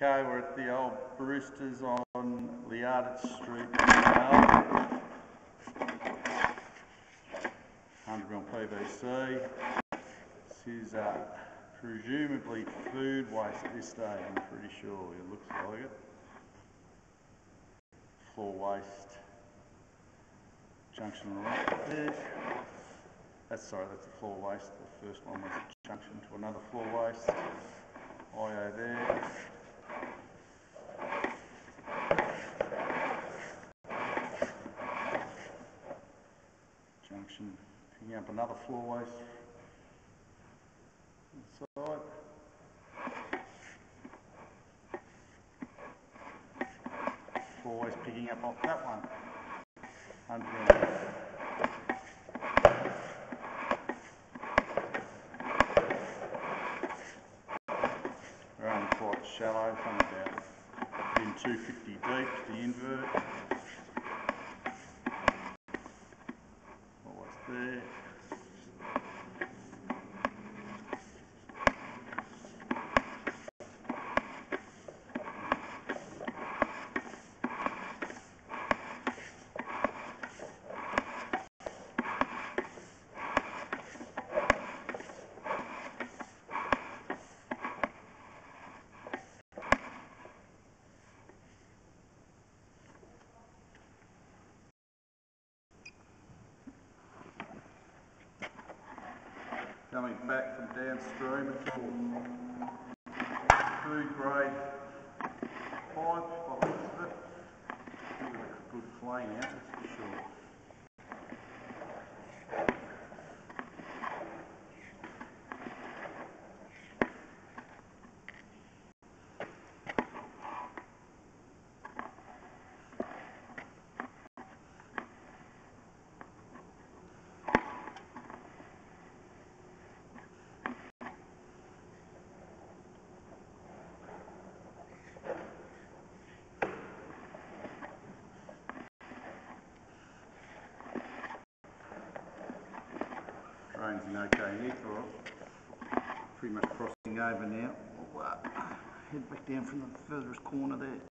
Okay, we're at the old Brewster's on Liardet Street. Melbourne. 100ml PVC. This is uh, presumably food waste at this stage, I'm pretty sure. It looks like it. Floor waste. Junction there. That's sorry, that's the floor waste. The first one was a junction to another floor waste. IO there. Junction, picking up another floor waste. Inside. Floor waste picking up off that one. Underground. Around quite shallow, from about in 250 deep the invert. Always there. Coming back from downstream, it's all food grade pipe, by it a good clean out, that's for sure. Drain's in okay or pretty much crossing over now. Uh, head back down from the furthest corner there.